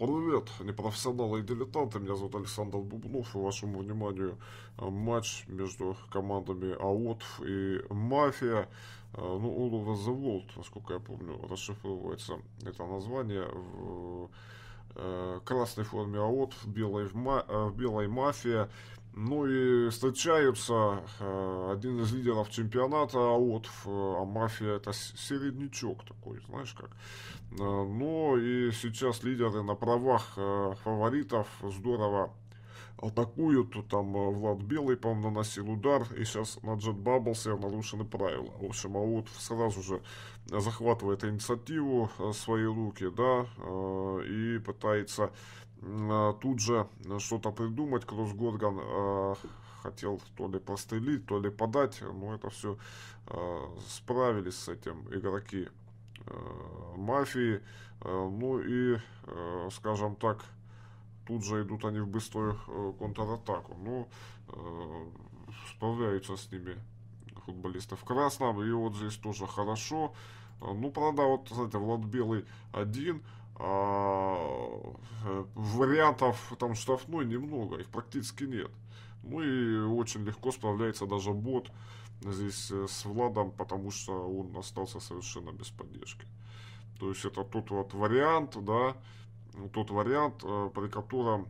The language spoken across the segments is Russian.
Привет, непрофессионалы и дилетанты, меня зовут Александр Бубнов, и вашему вниманию э, матч между командами АОТ и Мафия. Э, ну, All over the World, насколько я помню, расшифровывается это название в э, красной форме АОТ, в белой, в белой Мафия. Ну и встречаются э, один из лидеров чемпионата АОТ, а Мафия это середнячок такой, знаешь как. Э, ну и сейчас лидеры на правах э, фаворитов здорово атакуют. Там Влад Белый, по-моему, наносил удар. И сейчас на Джет Бабблсе нарушены правила. В общем, АОТ сразу же захватывает инициативу в свои руки, да, и пытается тут же что-то придумать. Кросс Горган э, хотел то ли прострелить, то ли подать, но это все э, справились с этим игроки э, мафии. Э, ну и, э, скажем так, тут же идут они в быструю э, контратаку. Ну, э, справляются с ними футболисты в красном. И вот здесь тоже хорошо. Ну, правда, вот, знаете, Влад Белый один – а, э, вариантов там штрафной немного, их практически нет. Ну и очень легко справляется даже бот здесь э, с Владом, потому что он остался совершенно без поддержки. То есть это тот вот вариант, да, тот вариант, э, при котором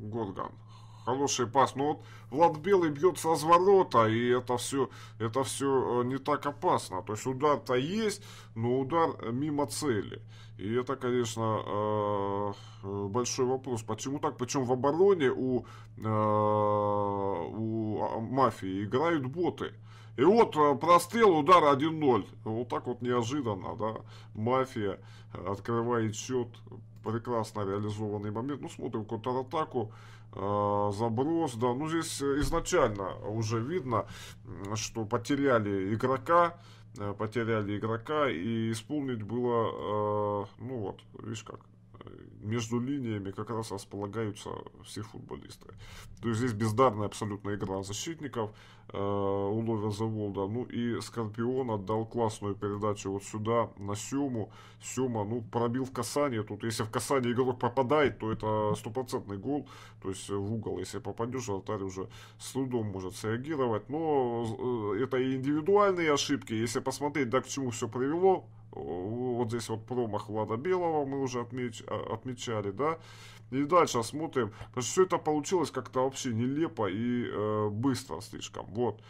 Горган хороший пас. Но вот Влад Белый бьет с разворота, и это все, это все э, не так опасно. То есть удар-то есть, но удар мимо цели. И это, конечно, э, э, большой вопрос. Почему так? Причем в обороне у, у а, мафии играют боты. И вот прострел, удар 1-0. Вот так вот неожиданно, да. Мафия открывает счет прекрасно реализованный момент. Ну, смотрим контратаку, э, заброс, да. Ну, здесь изначально уже видно, что потеряли игрока, э, потеряли игрока, и исполнить было, э, ну вот, видишь как, между линиями как раз располагаются все футболисты. То есть здесь бездарная абсолютно игра защитников э, у Ловер Заволда. Ну и Скорпион отдал классную передачу вот сюда, на Сему. Сема, ну, пробил в касание. Тут если в касание игрок попадает, то это стопроцентный гол. То есть в угол, если попадешь, вратарь уже с трудом может среагировать. Но э, это и индивидуальные ошибки. Если посмотреть, да, к чему все привело, вот здесь вот промах Влада Белого мы уже отмеч, а, отмечали, да. И дальше смотрим, потому что все это получилось как-то вообще нелепо и э, быстро слишком. Вот,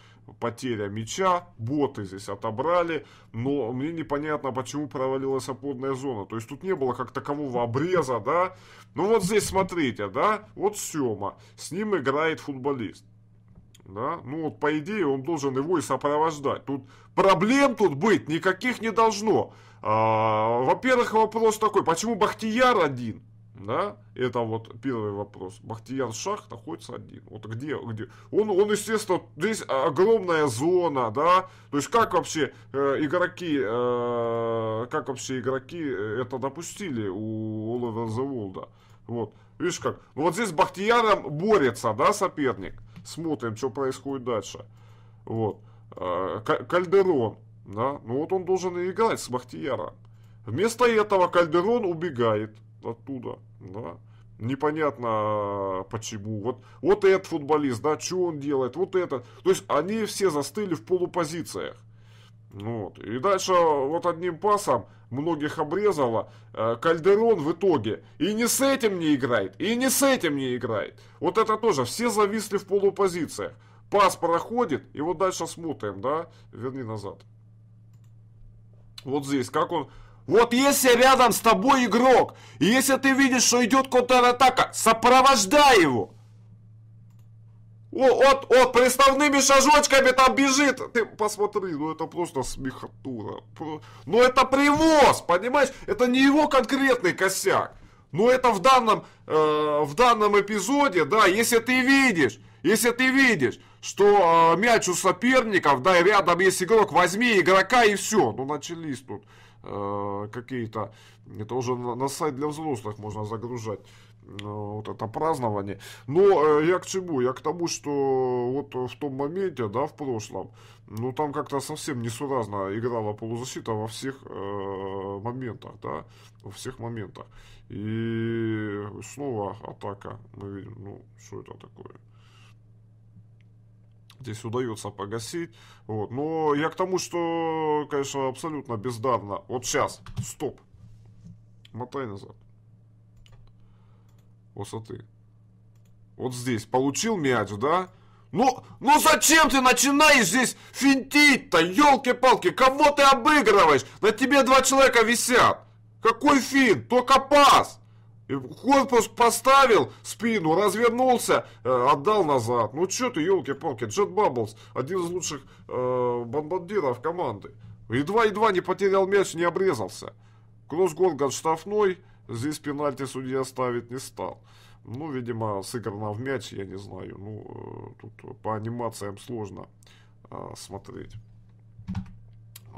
потеря мяча, боты здесь отобрали, но мне непонятно, почему провалилась опорная зона. То есть тут не было как такового обреза, да. Ну вот здесь смотрите, да, вот Сема, с ним играет футболист да, ну вот по идее он должен его и сопровождать. Тут проблем тут быть никаких не должно. А, во-первых, вопрос такой, почему Бахтияр один? Да, это вот первый вопрос. Бахтияр Шах находится один. Вот где, где? Он, он, естественно, здесь огромная зона, да. То есть как вообще э, игроки, э, как вообще игроки это допустили у Оливера Зеволда? Вот, видишь как? Ну вот здесь Бахтияром борется, да, соперник смотрим, что происходит дальше. Вот. А, Кальдерон, да, ну вот он должен и играть с Бахтияром. Вместо этого Кальдерон убегает оттуда, да. Непонятно почему. Вот, вот этот футболист, да, что он делает, вот этот. То есть они все застыли в полупозициях. Вот. И дальше вот одним пасом многих обрезало. Э, Кальдерон в итоге и не с этим не играет, и не с этим не играет. Вот это тоже, все зависли в полупозициях. Пас проходит, и вот дальше смотрим, да, верни назад. Вот здесь, как он... Вот если рядом с тобой игрок, и если ты видишь, что идет контратака, сопровождай его. О, вот, вот, приставными шажочками там бежит. Ты посмотри, ну это просто смехотура. Ну это привоз, понимаешь? Это не его конкретный косяк. Но это в данном, э, в данном эпизоде, да, если ты видишь, если ты видишь, что э, мяч у соперников, да, и рядом есть игрок, возьми игрока и все. Ну начались тут э, какие-то, это уже на, на сайт для взрослых можно загружать вот это празднование. Но э, я к чему? Я к тому, что вот в том моменте, да, в прошлом, ну там как-то совсем несуразно играла полузащита во всех э, моментах, да, во всех моментах. И снова атака, мы видим, ну, что это такое? здесь удается погасить. Вот. Но я к тому, что, конечно, абсолютно бездарно. Вот сейчас, стоп. Мотай назад. Смотри. Вот здесь получил мяч, да? Ну, ну зачем ты начинаешь здесь финтить-то, елки-палки, кого ты обыгрываешь? На тебе два человека висят. Какой финт? Только пас. Корпус поставил, спину, развернулся, э, отдал назад. Ну что ты, елки-палки, Джет Бабблс, один из лучших э, бомбардиров команды. Едва-едва не потерял мяч, не обрезался. Кросс Горган штрафной, здесь пенальти судья ставить не стал. Ну, видимо, сыграно в мяч, я не знаю. Ну, э, тут по анимациям сложно э, смотреть.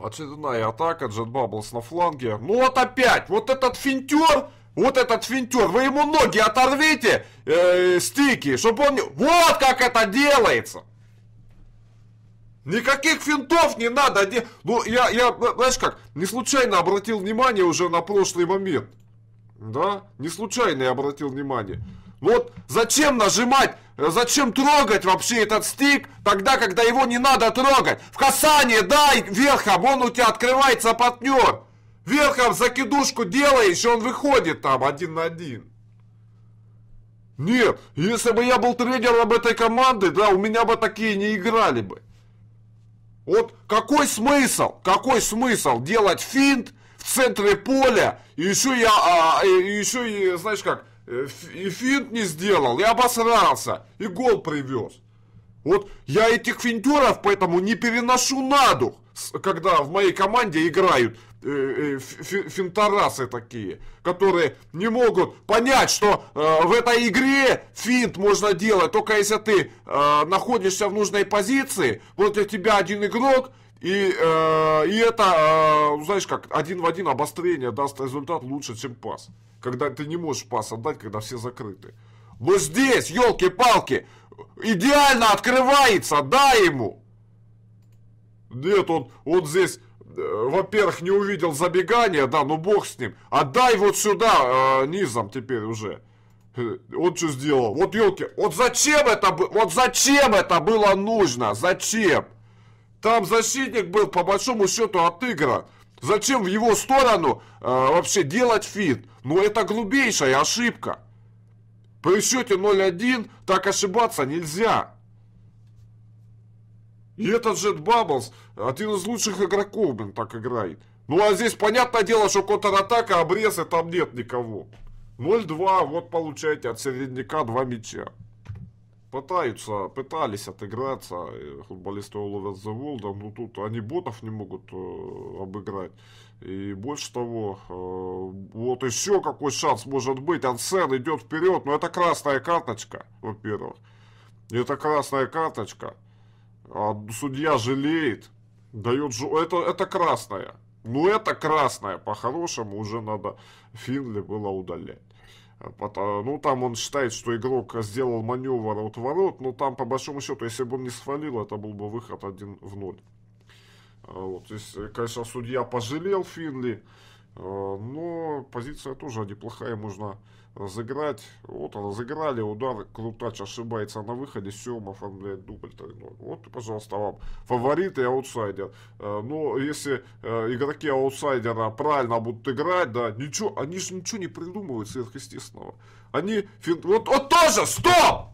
Очередная атака, Джет Бабблс на фланге. Ну вот опять, вот этот финтер вот этот финтер, вы ему ноги оторвите, э, стики, чтобы он... Вот как это делается! Никаких финтов не надо. Не... Ну, я, я, знаешь как, не случайно обратил внимание уже на прошлый момент. Да? Не случайно я обратил внимание. Вот зачем нажимать, зачем трогать вообще этот стик, тогда, когда его не надо трогать? В касание дай верхом, он у тебя открывается партнер. Верхом закидушку делаешь, и он выходит там один на один. Нет, если бы я был тренером этой команды, да, у меня бы такие не играли бы. Вот какой смысл, какой смысл делать финт центре поля, и еще я, а, и еще и, знаешь как, э, и финт не сделал, и обосрался, и гол привез. Вот я этих финтеров поэтому не переношу на дух, когда в моей команде играют э, э, финтарасы такие, которые не могут понять, что э, в этой игре финт можно делать только если ты находишься в нужной позиции, вот у тебя один игрок, и, э, и это, э, знаешь как, один в один обострение даст результат лучше, чем пас. Когда ты не можешь пас отдать, когда все закрыты. Но здесь, елки-палки, идеально открывается, дай ему. Нет, он, он здесь Э, во-первых, не увидел забегания, да, ну бог с ним. Отдай вот сюда, э, низом теперь уже. Э, он что сделал? Вот елки, вот зачем это? Вот зачем это было нужно? Зачем? Там защитник был по большому счету отыгран. Зачем в его сторону э, вообще делать фит? Ну это глубейшая ошибка. При счете 0-1 так ошибаться нельзя. И этот Джет Бабблс один из лучших игроков, блин, так играет. Ну а здесь понятное дело, что контратака, обрез, и там нет никого. 0-2, вот получаете от середняка два мяча. Пытаются, пытались отыграться, э, футболисты ловят за Волдом, но тут они ботов не могут э, обыграть. И больше того, э, вот еще какой шанс может быть, Ансен идет вперед, но это красная карточка, во-первых. Это красная карточка а судья жалеет, дает... Это, это красная. Ну, это красная. По-хорошему уже надо Финли было удалять. Потому, ну, там он считает, что игрок сделал маневр от ворот, но там, по большому счету, если бы он не свалил, это был бы выход один в ноль. А вот, здесь, конечно, судья пожалел Финли, а, но позиция тоже неплохая, можно разыграть. Вот разыграли, удар, Крутач ошибается на выходе, Сем оформляет дубль 3-0. Вот, пожалуйста, вам фаворит и аутсайдер. Э, но если э, игроки аутсайдера правильно будут играть, да, ничего, они же ничего не придумывают сверхъестественного. Они, вот, вот тоже, стоп!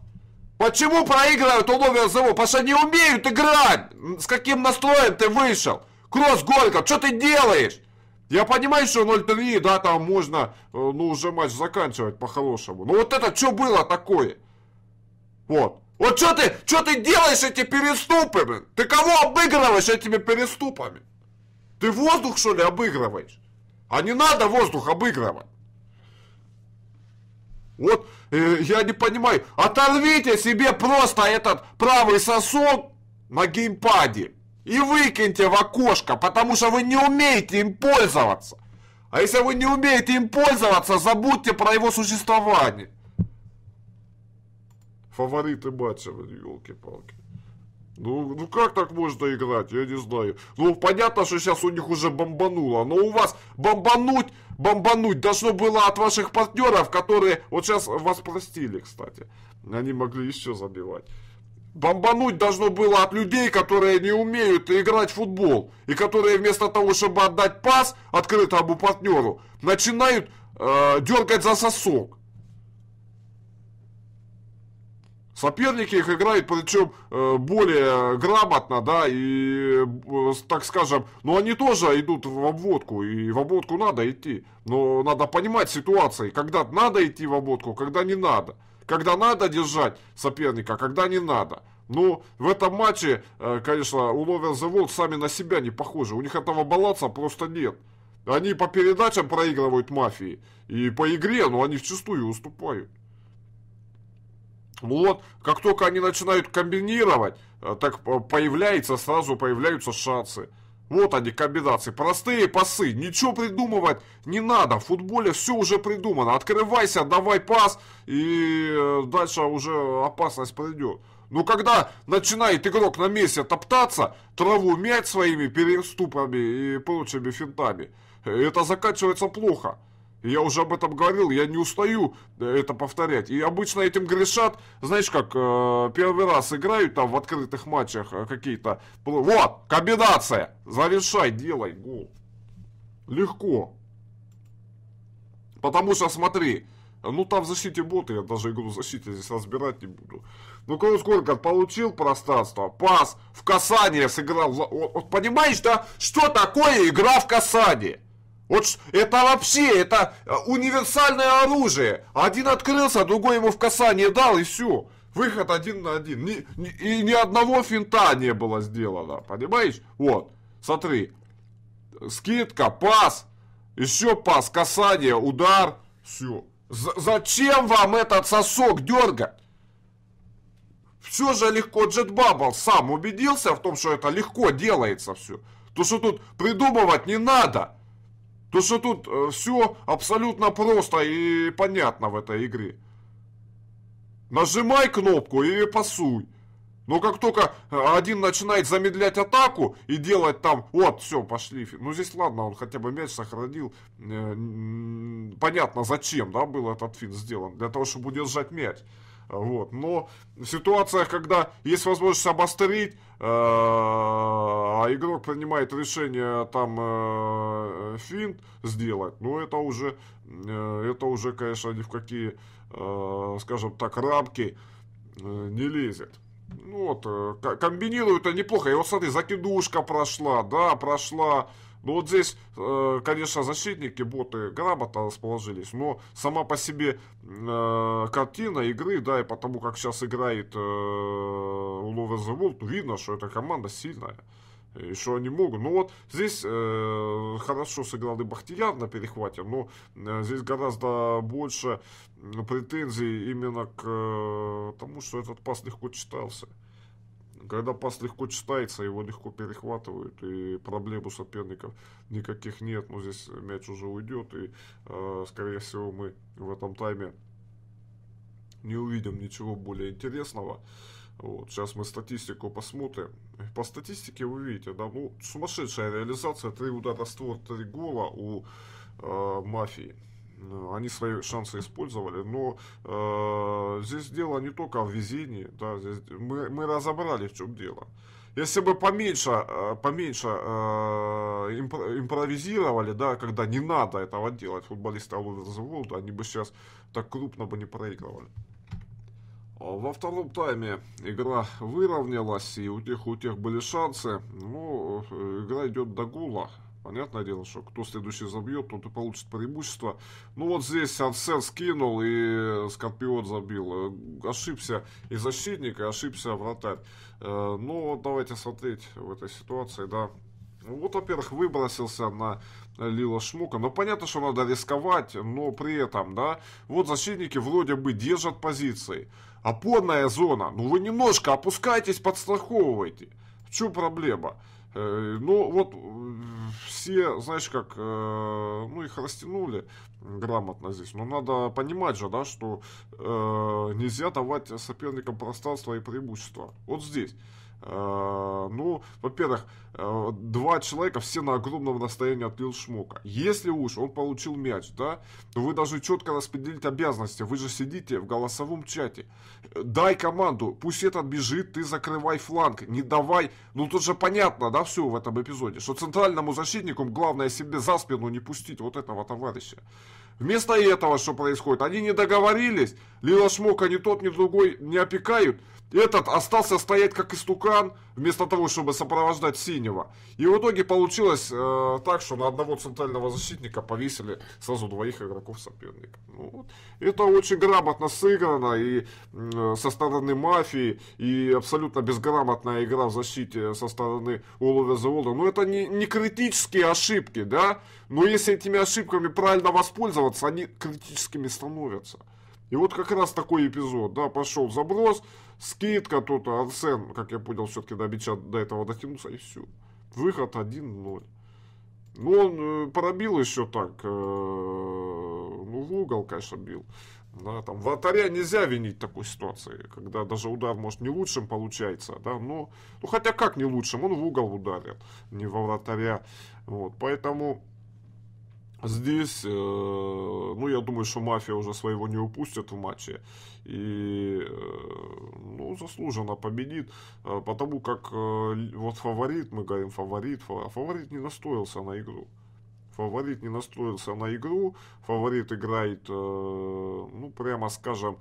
Почему проигрывают условия ЗВО? Потому что не умеют играть! С каким настроем ты вышел? Кросс Горьков, что ты делаешь? Я понимаю, что 0-3, да, там можно, э, ну, уже матч заканчивать по-хорошему. Но вот это что было такое? Вот. Вот что ты, что ты делаешь эти переступы, блин? Ты кого обыгрываешь этими переступами? Ты воздух, что ли, обыгрываешь? А не надо воздух обыгрывать. Вот, э, я не понимаю, оторвите себе просто этот правый сосок на геймпаде. И выкиньте в окошко, потому что вы не умеете им пользоваться. А если вы не умеете им пользоваться, забудьте про его существование. Фавориты матча, елки-палки. Ну, ну как так можно играть, я не знаю. Ну, понятно, что сейчас у них уже бомбануло, но у вас бомбануть, бомбануть должно было от ваших партнеров, которые, вот сейчас вас простили, кстати. Они могли еще забивать. Бомбануть должно было от людей, которые не умеют играть в футбол. И которые вместо того, чтобы отдать пас открытому партнеру, начинают э, дергать за сосок. Соперники их играют, причем э, более грамотно, да, и, э, так скажем, но они тоже идут в обводку, и в обводку надо идти. Но надо понимать ситуации, когда надо идти в обводку, когда не надо. Когда надо держать соперника, когда не надо. Но в этом матче, э, конечно, у Ловер The сами на себя не похожи. У них этого баланса просто нет. Они по передачам проигрывают мафии. И по игре, но они вчастую уступают. Вот, как только они начинают комбинировать, э, так появляется, сразу появляются шансы. Вот они, комбинации. Простые пасы. Ничего придумывать не надо. В футболе все уже придумано. Открывайся, давай пас, и э, дальше уже опасность придет. Но когда начинает игрок на месте топтаться, траву мять своими переступами и прочими финтами, это заканчивается плохо. Я уже об этом говорил, я не устаю это повторять. И обычно этим грешат, знаешь как, э, первый раз играют там в открытых матчах э, какие-то. Вот, комбинация, завершай, делай гол. Легко. Потому что смотри, ну там в защите боты, я даже игру в защите здесь разбирать не буду. Ну Крус Горган получил пространство, пас, в касание сыграл. Вот, вот понимаешь, да, что такое игра в касание? Вот это вообще, это э, универсальное оружие. Один открылся, другой ему в касание дал, и все. Выход один на один. Ни, ни, и ни одного финта не было сделано. Понимаешь? Вот. Смотри. Скидка, пас. Еще пас, касание, удар. Все. З зачем вам этот сосок дергать? Все же легко. Джетбабл сам убедился в том, что это легко делается все. То, что тут придумывать не надо. То, что тут э, все абсолютно просто и понятно в этой игре. Нажимай кнопку и пасуй. Но как только один начинает замедлять атаку и делать там, вот, все, пошли. Ну, здесь ладно, он хотя бы мяч сохранил. Э, понятно, зачем, да, был этот фин сделан. Для того, чтобы удержать мяч. Вот. Но в ситуациях, когда есть возможность обострить, э, а игрок принимает решение там э, финт сделать, ну это уже, э, это уже, конечно, ни в какие, скажем так, рамки не лезет. Ну вот, комбинируют это неплохо. И вот смотри, закидушка прошла, да, прошла ну вот здесь, э, конечно, защитники, боты грамотно расположились, но сама по себе э, картина игры, да, и потому как сейчас играет Ловер The World, видно, что эта команда сильная. И что они могут. Ну вот здесь э, хорошо сыграл и Бахтияр на перехвате, но э, здесь гораздо больше претензий именно к э, тому, что этот пас легко читался. Когда пас легко читается, его легко перехватывают, и проблем у соперников никаких нет. Но здесь мяч уже уйдет, и, э, скорее всего, мы в этом тайме не увидим ничего более интересного. Вот, сейчас мы статистику посмотрим. По статистике вы видите, да, ну, сумасшедшая реализация, три удара створ, три гола у э, мафии. Э, они свои шансы использовали, но э, здесь дело не только в везении, да, здесь мы, мы разобрали, в чем дело. Если бы поменьше, э, поменьше э, импровизировали, да, когда не надо этого делать, футболисты All Over они бы сейчас так крупно бы не проигрывали. А во втором тайме игра выровнялась, и у тех, у тех были шансы. Но э, игра идет до гула. Понятное дело, что кто следующий забьет, тот и получит преимущество. Ну вот здесь Арсен скинул и Скорпион забил. Ошибся и защитник, и ошибся вратарь. Э, ну вот давайте смотреть в этой ситуации, да. Ну, вот, во-первых, выбросился на Лила Шмука. Но понятно, что надо рисковать, но при этом, да, вот защитники вроде бы держат позиции. Опорная зона, ну вы немножко опускайтесь, подстраховывайте чем проблема? Э, ну, вот все, знаешь, как, э, ну, их растянули грамотно здесь. Но надо понимать же, да, что э, нельзя давать соперникам пространство и преимущество. Вот здесь. Э, ну, во-первых, э, два человека все на огромном расстоянии от Лил Шмока. Если уж он получил мяч, да, то вы должны четко распределить обязанности. Вы же сидите в голосовом чате. Дай команду, пусть этот бежит, ты закрывай фланг. Не давай, ну тут же понятно, да, все в этом эпизоде, что центральному защитнику главное себе за спину не пустить вот этого товарища. Вместо этого что происходит? Они не договорились, Лила Шмока ни тот, ни другой не опекают, этот остался стоять как истукан, вместо того, чтобы сопровождать синего. И в итоге получилось э, так, что на одного центрального защитника повесили сразу двоих игроков соперника. Ну, вот. Это очень грамотно сыграно и э, со стороны мафии, и абсолютно безграмотная игра в защите со стороны Олова Завода. Но это не, не критические ошибки, да? Но если этими ошибками правильно воспользоваться, они критическими становятся. И вот как раз такой эпизод, да, пошел заброс, скидка тут, Арсен, как я понял, все-таки до мяча до этого дотянулся, и все. Выход 1-0. Ну, он э, пробил еще так, э, ну, в угол, конечно, бил. Да, там, вратаря нельзя винить в такой ситуации, когда даже удар, может, не лучшим получается, да, но, ну, хотя как не лучшим, он в угол ударит, не во вратаря, вот, поэтому Здесь, э, ну, я думаю, что мафия уже своего не упустит в матче. И, э, ну, заслуженно победит. Э, потому как вот фаворит, мы говорим фаворит, фаворит не настроился на игру. Фаворит не настроился на игру. Фаворит играет, ну, прямо скажем,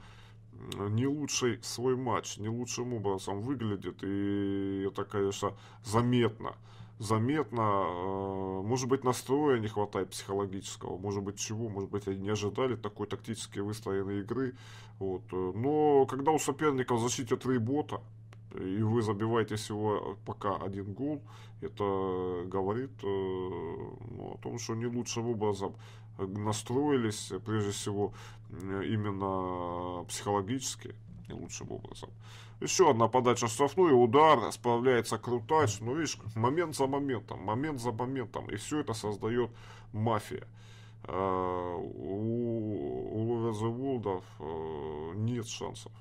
не лучший свой матч, не лучшим образом выглядит. И это, конечно, заметно заметно, э, может быть, настроя не хватает психологического, может быть, чего, может быть, они не ожидали такой тактически выстроенной игры. Вот. Э, но когда у соперника в защите три бота, и вы забиваете всего пока один гол, это говорит э, ну, о том, что не лучшим образом настроились, прежде всего, именно психологически, не лучшим образом. Еще одна подача штрафную, удар, справляется Крутач. Ну, видишь, момент за моментом, момент за моментом. И все это создает мафия. Uh, у, у uh, э, нет шансов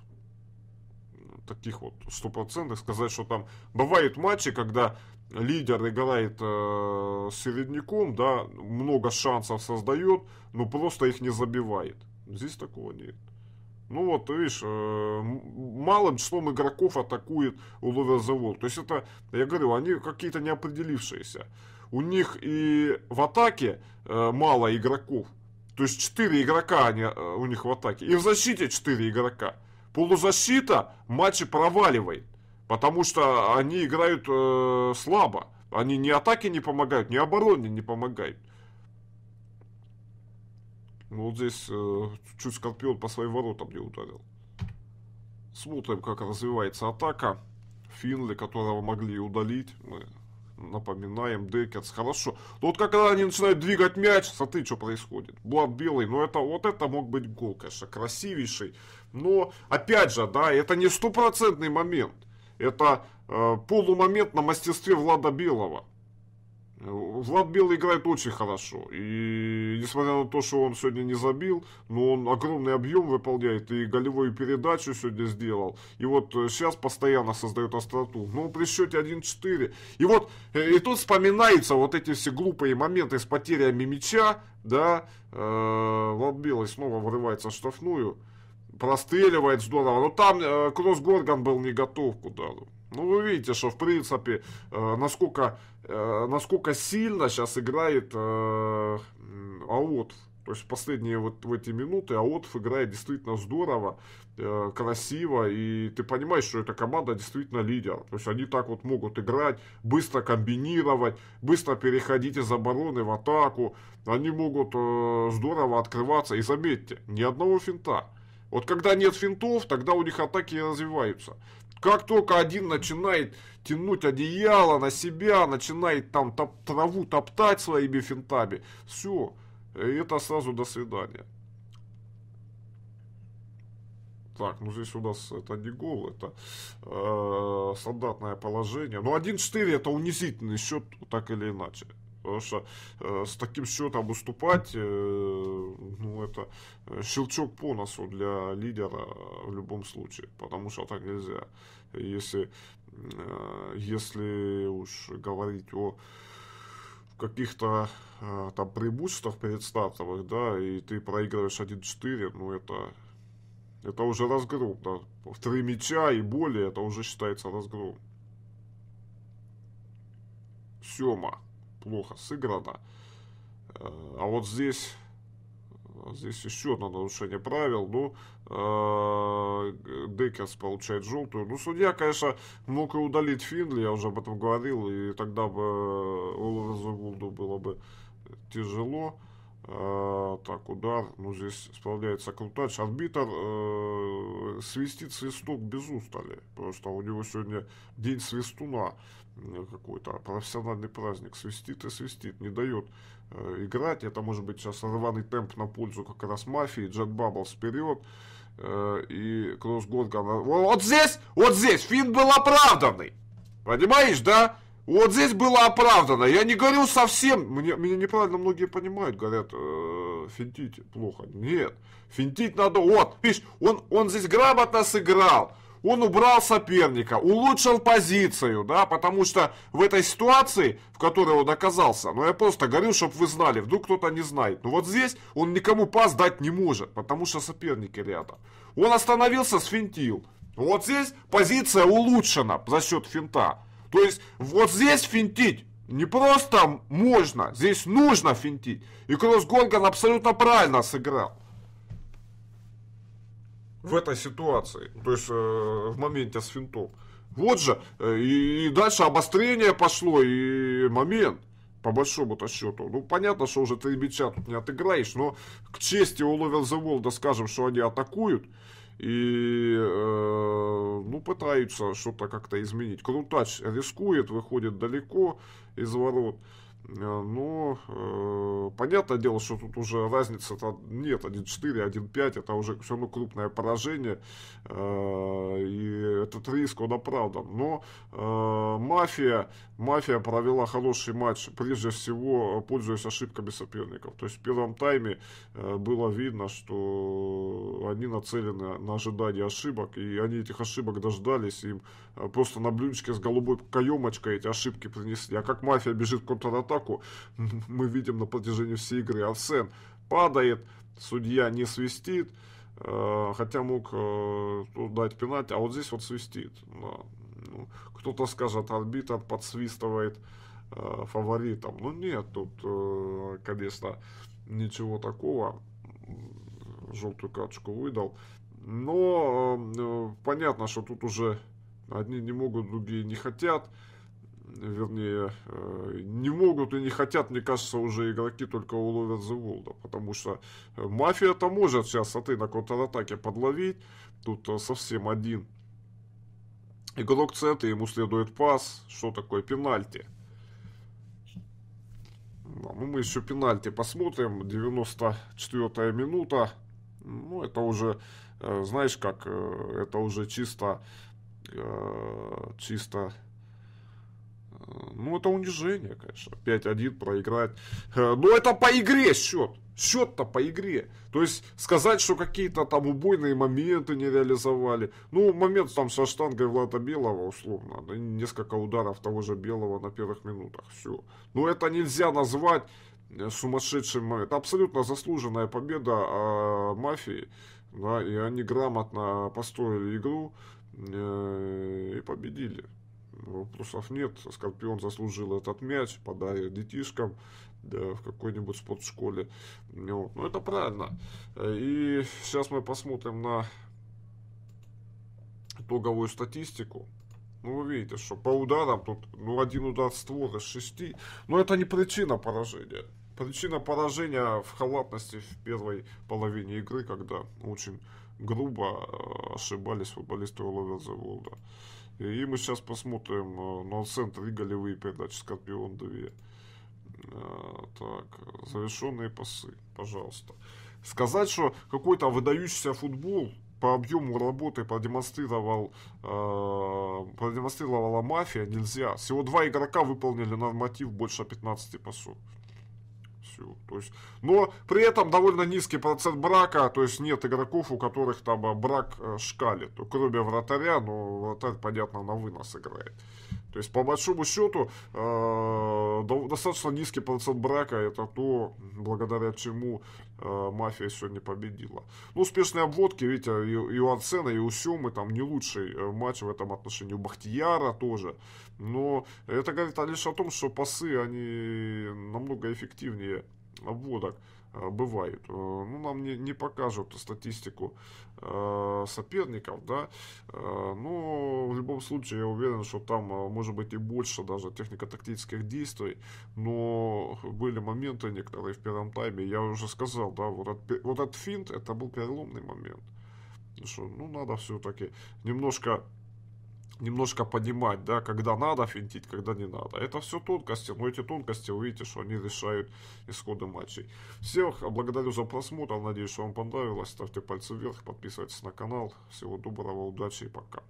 таких вот стопроцентных сказать, что там бывают матчи, когда лидер играет э, середняком, да, много шансов создает, но просто их не забивает. Здесь такого нет. Ну вот, видишь, э, малым числом игроков атакует Уловер То есть это, я говорю, они какие-то неопределившиеся. У них и в атаке э, мало игроков. То есть 4 игрока они, э, у них в атаке. И в защите 4 игрока. Полузащита матчи проваливает. Потому что они играют э, слабо. Они ни атаке не помогают, ни обороне не помогают. Ну вот здесь э, чуть Скорпион по своим воротам не ударил. Смотрим, как развивается атака. Финли, которого могли удалить. Мы напоминаем, Декерс, хорошо. Но вот когда они начинают двигать мяч, смотри, что происходит. Блад белый, но это, вот это мог быть гол, конечно, красивейший. Но, опять же, да, это не стопроцентный момент. Это э, полумомент на мастерстве Влада Белого. Влад Белый играет очень хорошо. И несмотря на то, что он сегодня не забил, но он огромный объем выполняет и голевую передачу сегодня сделал. И вот сейчас э, постоянно создает остроту. Но при счете 1-4. И вот э, и тут вспоминаются вот эти все глупые моменты с потерями мяча. Да, э, Влад Белый снова вырывается в штрафную. Простреливает здорово. Но там Кросс Горган был не готов к удару. Ну, вы видите, что, в принципе, э, насколько, э, насколько сильно сейчас играет э, АОТ. То есть, последние вот в эти минуты АОТ играет действительно здорово, э, красиво, и ты понимаешь, что эта команда действительно лидер. То есть, они так вот могут играть, быстро комбинировать, быстро переходить из обороны в атаку. Они могут э, здорово открываться. И заметьте, ни одного финта. Вот когда нет финтов, тогда у них атаки развиваются. Как только один начинает тянуть одеяло на себя, начинает там топ траву топтать своими финтами, все, это сразу до свидания. Так, ну здесь у нас это не гол, это э, стандартное положение. Но 1-4 это унизительный счет, так или иначе. Потому что э, с таким счетом выступать, э, ну, это щелчок по носу для лидера в любом случае. Потому что так нельзя. Если, э, если уж говорить о каких-то э, там преимуществах перед стартовых, да, и ты проигрываешь 1-4, ну, это, это уже разгром, да. В три мяча и более, это уже считается разгром. Сема плохо сыграно. Э, а вот здесь, здесь еще одно нарушение правил. Ну, э, Декерс получает желтую. Ну, судья, конечно, мог и удалить Финли, я уже об этом говорил, и тогда бы Олверзегулду было бы тяжело. Э, так, удар, ну, здесь справляется Крутач. Арбитр э, свистит свисток без устали, что у него сегодня день свистуна какой-то профессиональный праздник, свистит и свистит, не дает э, играть. Это может быть сейчас рваный темп на пользу как раз мафии, Джет Бабблс вперед, э, и Кросс Горган. Вот здесь, вот здесь Финн был оправданный. Понимаешь, да? Вот здесь было оправдано. Я не говорю совсем, мне, меня неправильно многие понимают, говорят, э, финтить плохо. Нет, финтить надо, вот, видишь, он, он здесь грамотно сыграл он убрал соперника, улучшил позицию, да, потому что в этой ситуации, в которой он оказался, ну я просто говорю, чтобы вы знали, вдруг кто-то не знает, но вот здесь он никому пас дать не может, потому что соперники рядом. Он остановился, сфинтил. Вот здесь позиция улучшена за счет финта. То есть вот здесь финтить не просто можно, здесь нужно финтить. И Кросс Горган абсолютно правильно сыграл в этой ситуации, то есть э, в моменте с финтом. Вот же, э, и, и дальше обострение пошло, и момент, по большому-то счету. Ну, понятно, что уже три мяча тут не отыграешь, но к чести у Ловел the World скажем, что они атакуют, и, э, ну, пытаются что-то как-то изменить. Крутач рискует, выходит далеко из ворот. Э, но э, понятное дело, что тут уже разница -то нет, 1-4, 1-5, это уже все равно крупное поражение, э, и этот риск, он оправдан. Но э, мафия, мафия провела хороший матч, прежде всего, пользуясь ошибками соперников. То есть в первом тайме э, было видно, что они нацелены на ожидание ошибок, и они этих ошибок дождались, им просто на блюдечке с голубой каемочкой эти ошибки принесли. А как мафия бежит в контратаку, атаку мы видим на протяжении всей игры. Арсен падает, судья не свистит, э, хотя мог э, дать пенальти, а вот здесь вот свистит. Да. Ну, кто-то скажет, арбитр подсвистывает э, фаворитом. Ну нет, тут, конечно, ничего такого. Желтую карточку выдал. Но понятно, что тут уже одни не могут, другие не хотят вернее, э, не могут и не хотят, мне кажется, уже игроки только уловят The World, потому что э, мафия-то может сейчас, а ты на контратаке подловить, тут э, совсем один игрок центра, ему следует пас, что такое пенальти. Ну, мы еще пенальти посмотрим, 94 минута, ну, это уже, знаешь как, это уже чисто, чисто ну, это унижение, конечно. 5-1 проиграть. Э, но это по игре счет. Счет-то по игре. То есть сказать, что какие-то там убойные моменты не реализовали. Ну, момент там со штангой Влада Белого, условно. Несколько ударов того же Белого на первых минутах. Все. Но это нельзя назвать э, сумасшедшим моментом. Абсолютно заслуженная победа а, мафии. Да, и они грамотно построили игру э, и победили вопросов нет. Скорпион заслужил этот мяч, подарит детишкам да, в какой-нибудь спортшколе. Вот. Ну, это правильно. И сейчас мы посмотрим на итоговую статистику. Ну, вы видите, что по ударам тут, ну, один удар створа с шести. Но это не причина поражения. Причина поражения в халатности в первой половине игры, когда очень грубо э, ошибались футболисты Over the и мы сейчас посмотрим э, на центр и голевые передачи Скорпион 2. Э, так, завершенные пасы, пожалуйста. Сказать, что какой-то выдающийся футбол, по объему работы продемонстрировал, э, продемонстрировала мафия, нельзя. Всего два игрока выполнили норматив больше 15 пасов все. То есть, но при этом довольно низкий процент брака, то есть нет игроков, у которых там а, брак э, шкалит. Кроме вратаря, но вратарь, понятно, на вынос играет. То есть, по большому счету, э, достаточно низкий процент брака, это то, благодаря чему э, мафия сегодня победила. Ну, успешные обводки, видите, и, и у Арсена, и у Семы, там не лучший э, матч в этом отношении, у Бахтияра тоже. Но это говорит лишь о том, что пасы, они намного эффективнее обводок. Э, бывает. Э, ну, нам не, не покажут статистику э, соперников, да, но в любом случае я уверен, что там может быть и больше даже технико-тактических действий, но были моменты некоторые в первом тайме, я уже сказал, да, вот, этот, вот этот финт, это был переломный момент. Что, ну, надо все-таки немножко немножко понимать, да, когда надо финтить, когда не надо. Это все тонкости, но эти тонкости, вы видите, что они решают исходы матчей. Всех благодарю за просмотр, надеюсь, что вам понравилось. Ставьте пальцы вверх, подписывайтесь на канал. Всего доброго, удачи и пока.